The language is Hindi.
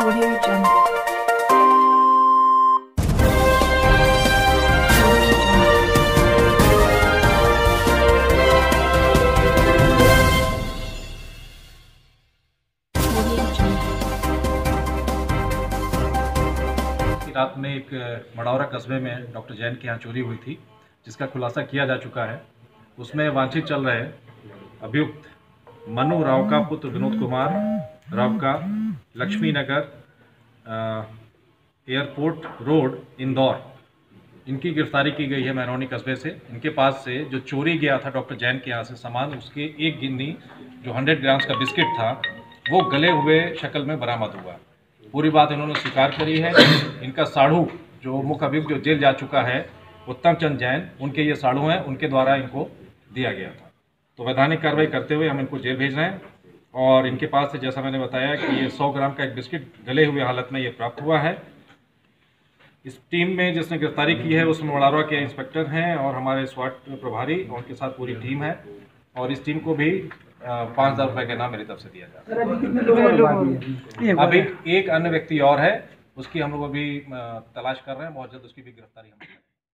रात में एक मड़ौरा कस्बे में डॉक्टर जैन के यहाँ चोरी हुई थी, जिसका खुलासा किया जा चुका है। उसमें वांछित चल रहे अभियुक्त मनु, राव का पुत्र विनोद कुमार, राव का लक्ष्मी नगर एयरपोर्ट रोड, इंदौर। इनकी गिरफ्तारी की गई है मैनौनी कस्बे से। इनके पास से जो चोरी गया था डॉक्टर जैन के यहाँ से सामान, उसके एक गिन्नी, जो 100 ग्राम्स का बिस्किट था, वो गले हुए शक्ल में बरामद हुआ। पूरी बात इन्होंने स्वीकार करी है। इनका साढ़ू, जो मुख्य अभियुक्त जो जेल जा चुका है, उत्तम चंद जैन, उनके ये साढ़ू हैं, उनके द्वारा इनको दिया गया था। तो वैधानिक कार्रवाई करते हुए हम इनको जेल भेज रहे हैं। और इनके पास से जैसा मैंने बताया कि ये 100 ग्राम का एक बिस्किट गले हुए हालत में ये प्राप्त हुआ है। इस टीम में जिसने गिरफ्तारी की है उसमें वड़ारवा के इंस्पेक्टर हैं और हमारे स्वाट प्रभारी और उनके साथ पूरी टीम है। और इस टीम को भी पाँच हज़ार रुपये का इनाम मेरी तरफ़ से दिया जाता है। अभी एक अन्य व्यक्ति और है उसकी हम लोग अभी तलाश कर रहे हैं। बहुत जल्द उसकी भी गिरफ्तारी हम।